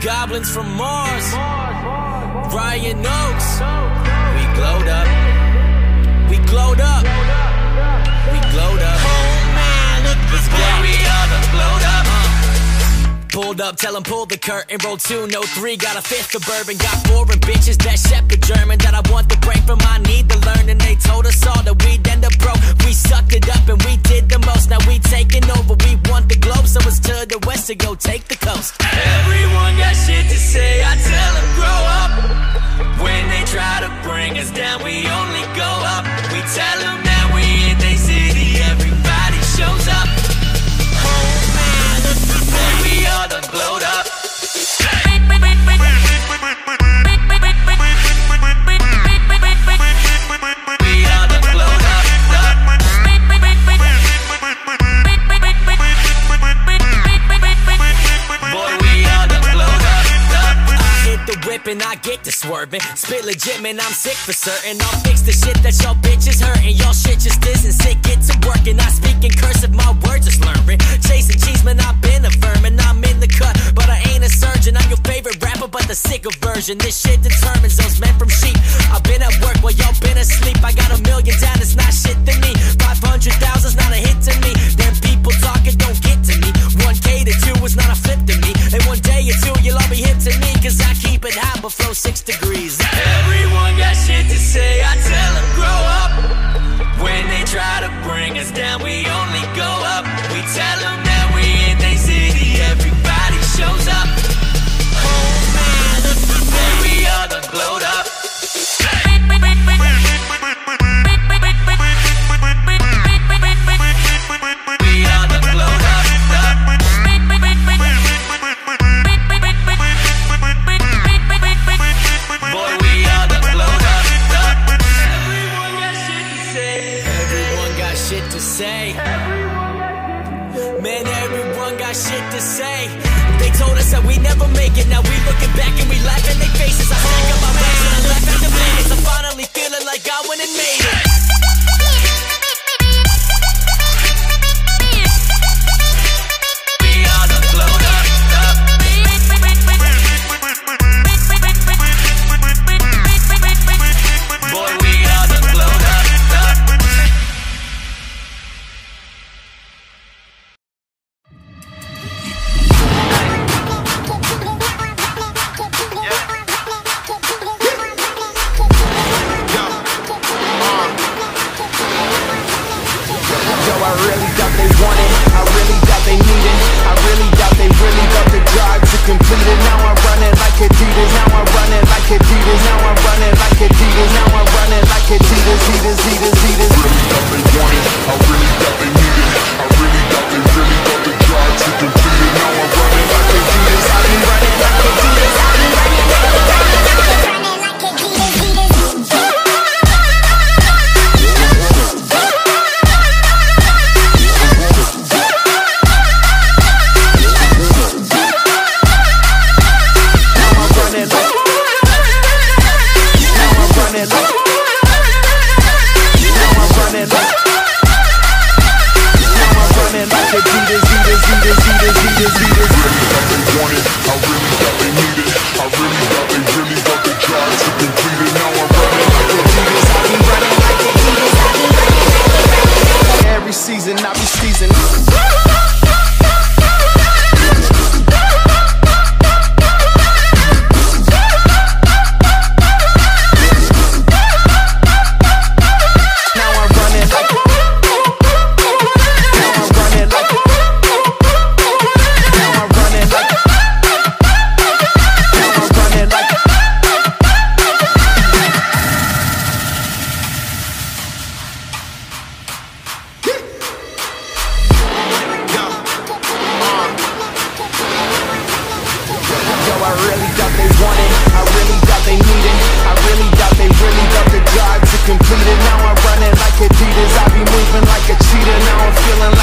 goblins from Mars. Ryan Oakes. We glowed up. We glowed up. We glowed up. Oh man, look we all done glowed up. Pulled up, tell 'em pull the curtain. Roll two, no three. Got a fifth of bourbon. Got foreign bitches that shepherd German. That I want the break from. I need to learn. And they told us all that we'd end up broke. We sucked it up and we did the most. Now we taking over. We want the globe. So it's to the west to go take the coast. I get to swerving. Spit legit, man, I'm sick for certain. I'll fix the shit that y'all bitches hurting. Y'all shit just isn't sick. Get to work and I speak in cursive. My words are slurring. Chasing cheese, man, I've been a vermin. I'm in the cut, but I ain't a surgeon. I'm your favorite rapper, but the sicker version. This shit determines those men from sheep. I've been at work while y'all been asleep. I got a million down, it's not shit to me. 500,000's not They told us that we never make it. Now we looking back and we laugh in their faces. I stack up my bags and I left at the minutes. I'm finally feeling like I went and made it. Adidas, now I'm running like Adidas. I be moving like a cheetah, now I'm feeling